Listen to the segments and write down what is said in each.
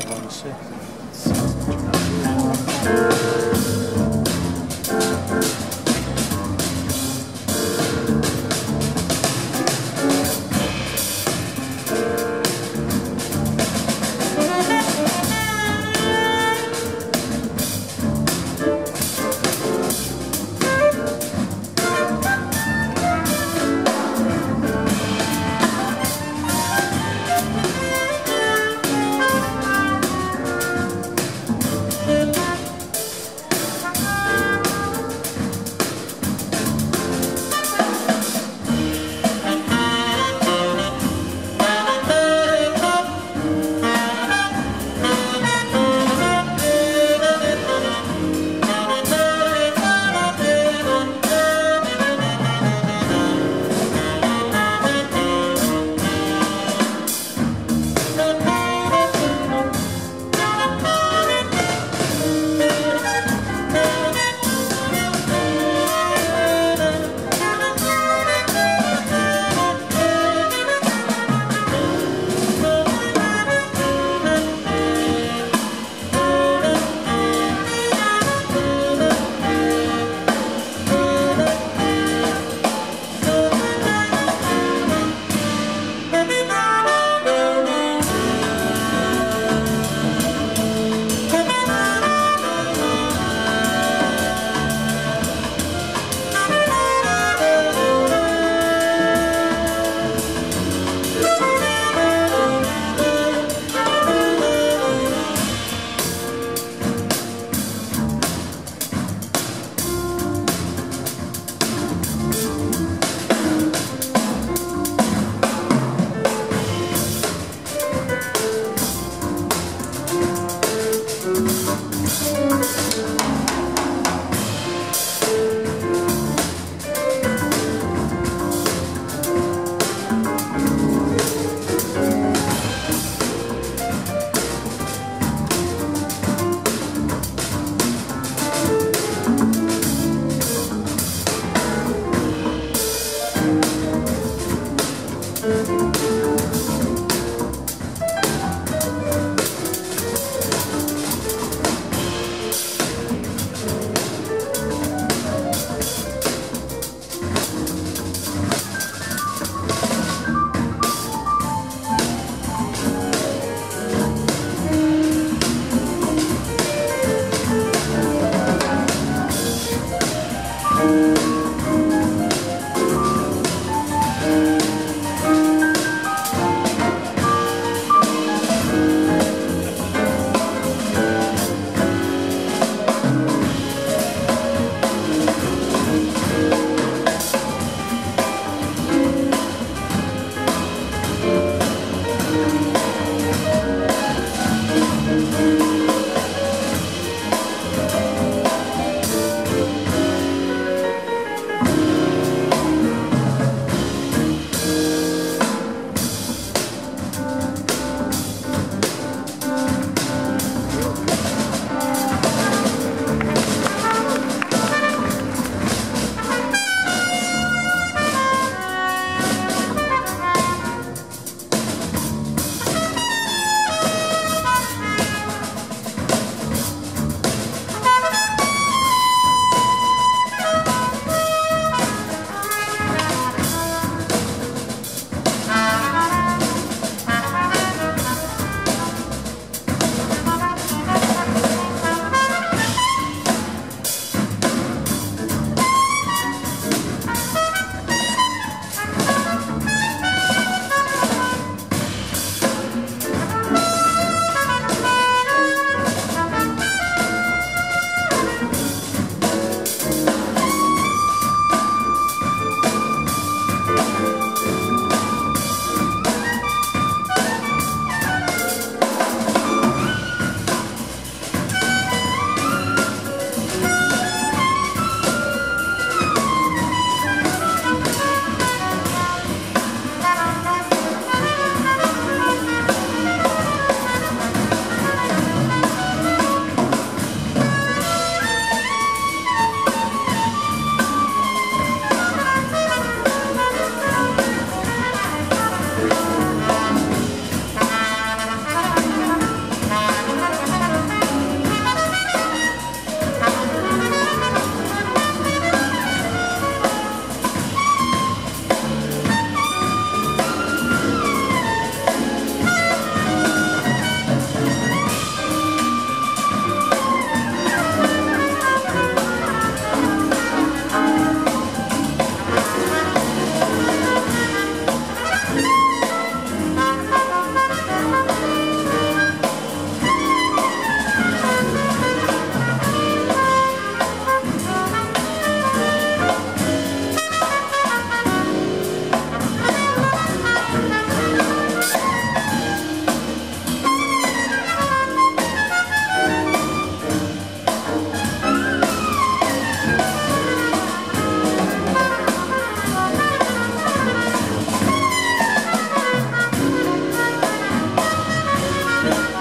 な感じして。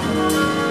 Música